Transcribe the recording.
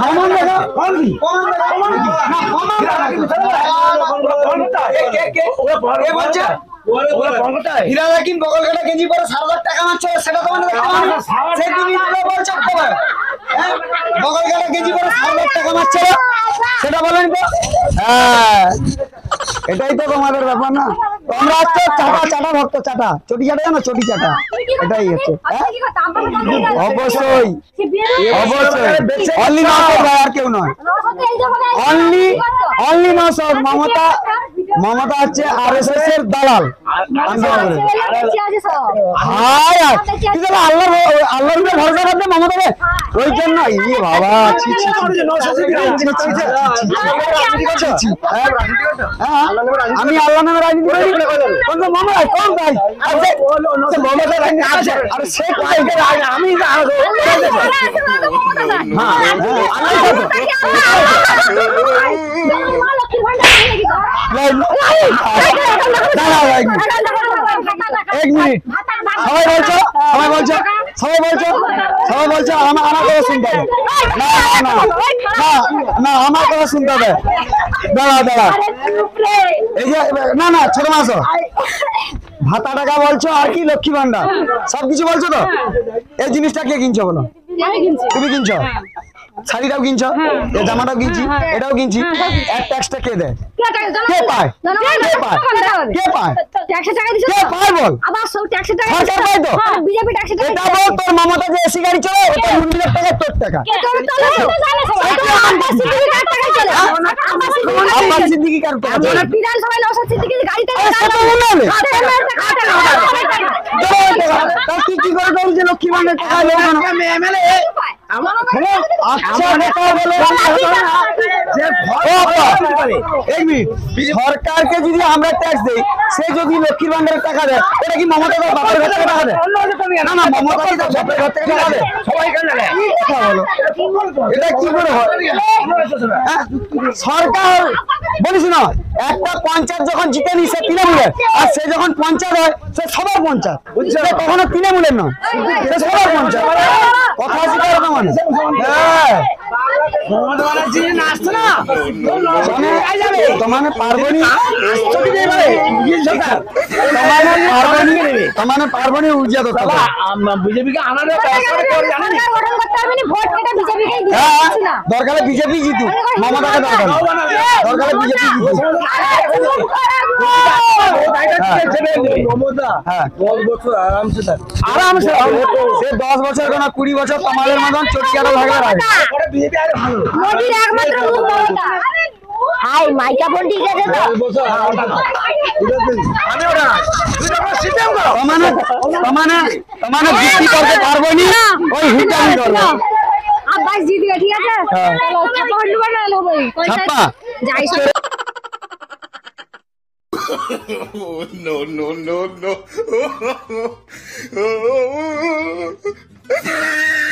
হামান দেখা কোন হীরা বগল কাটা কেজি পরে সাত হাজার টাকা মারছে সেটা তোমার দেখতে পাবে হ্যাঁ? বগল কাটা কেজি পরে সাত হাজার টাকা মারছে সেটা বলেন তো। হ্যাঁ। এটাই তো তোমাদের ব্যাপার না। তোমরা হচ্ছে চাটা চাটা ভক্ত চাটা। চটি চাটা জানো? চটি চাটা। এটাই হচ্ছে। হ্যাঁ? অবশ্যই। অবশ্যই। অনলি আর কেউ নয়। অনলি অনলি সব মমতা মমতা হচ্ছে আর এস এস এর দালাল হায় হায় কি জানো আল্লাহর আল্লাহর উপরে ভরসা করতে ওই জন্য ই বাবা ছি ছি হ্যাঁ? হ্যাঁ, আমি আল্লাহ নামে রাজনীতি করি কোন মামা কোন ভাই আরে সে রাজনীতি আছে আরে সে কোথায় আমি হ্যাঁ হ্যাঁ, আল্লাহই তো। এক মিনিট বলছো বলছো শুনতে না না শুনতে হবে এই যে না না ছোট মাছ ভাতা টাকা বলছো আর কি লক্ষ্মী ভান্ডার সবকিছু বলছো তো এই জিনিসটা কে কিনছো বলো তুমি কিনছো শাড়িটাও কিনছো? এ জামাটাও কিনছি এটাও কিনছি। এক ট্যাক্সটা কে দেয়? কে পায়? কে পায়? কে পায়? কে পায় বল? সরকার পায় তো? বিজেপি ট্যাক্সি এটা বল তোর মমতা যে এসি গাড়ি চলে ওটা মুন্ডির টাকা তোর টাকা। আব্বাস সিদ্দিকি কার টাকা চলে? সিদ্দিকীর গাড়িতে হবে। কি করে লক্ষ্মী ভান্ডার টাকা সরকারকে যদি আমরা ট্যাক্স দেই সে যদি লক্ষ্মীর ভান্ডারের টাকা দেয় এটা কি মমতা বাপের ঘর থেকে টাকা দেয়? না না মমতা বাপের ঘর থেকে টাকা দেয়। সবাই কথা বলো? এটা কি করে হয়? সরকার বলিস না একটা পঞ্চায়েত যখন জিতে নি সে তৃণমূলের। আর সে যখন পঞ্চায়েত হয় সে সবার পঞ্চায়েত। কখনো তৃণমূলের নয়। সে সবার পঞ্চায়েত। কথা স্বীকার না মানে হ্যাঁ উর্জা তো বিজেপিকে আনার দরকারে বিজেপি জিতুক মমতাকে দরকার। দরকারে বিজেপি হ্যাঁ আরামসে সে দশ বছর কোন কুড়ি বছর তোমাদের মতন চটি মুখ মমতা। হাই মাইক্রোফোন ঠিক আছে তো? তোমানে তোমানে তোমানে বৃষ্টি করতে পারব নি ওই হিটামি করব আব্বাস জিতবে ঠিক আছে? হ্যাঁ। ছাপ্পা? যাই No, no, no, no.